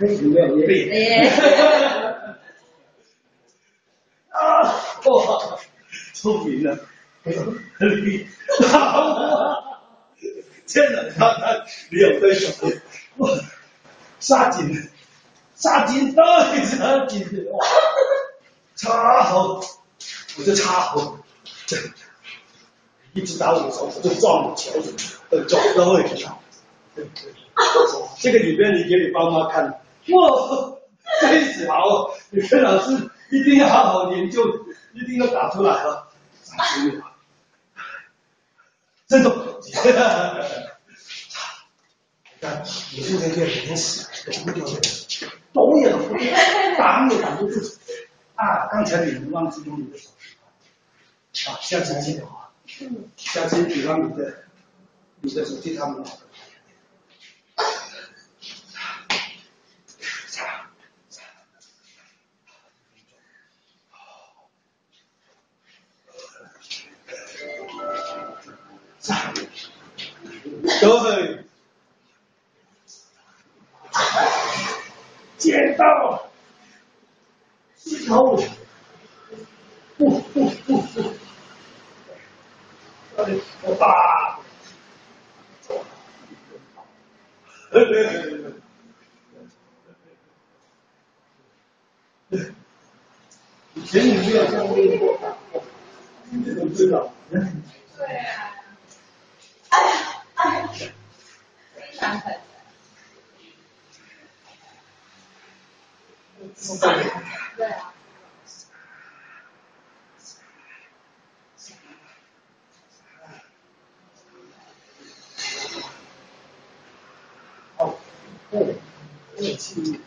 有没有耶？啊，哇，聪明啊，很厉害。天哪，他他两对手，哇，杀紧，杀紧，太杀紧了，哇，插好，我就插好，这一直打我手，我就撞我脚趾，呃，脚都会疼。这个里边你给你爸妈看，哇，真是好，你跟老师一定要好好研究，一定要打出来啊，真的。看，你现在这脸死，抖掉了，抖也抖不掉，挡也挡不住。啊，刚才你们忘记用你的手机啊，下次记得啊。嗯。下次你让你的你的手机他们拿。对。剪刀，石头，不不不不，我打，以前你没有这样练过，今天都知道。对啊。哦，对，对，气。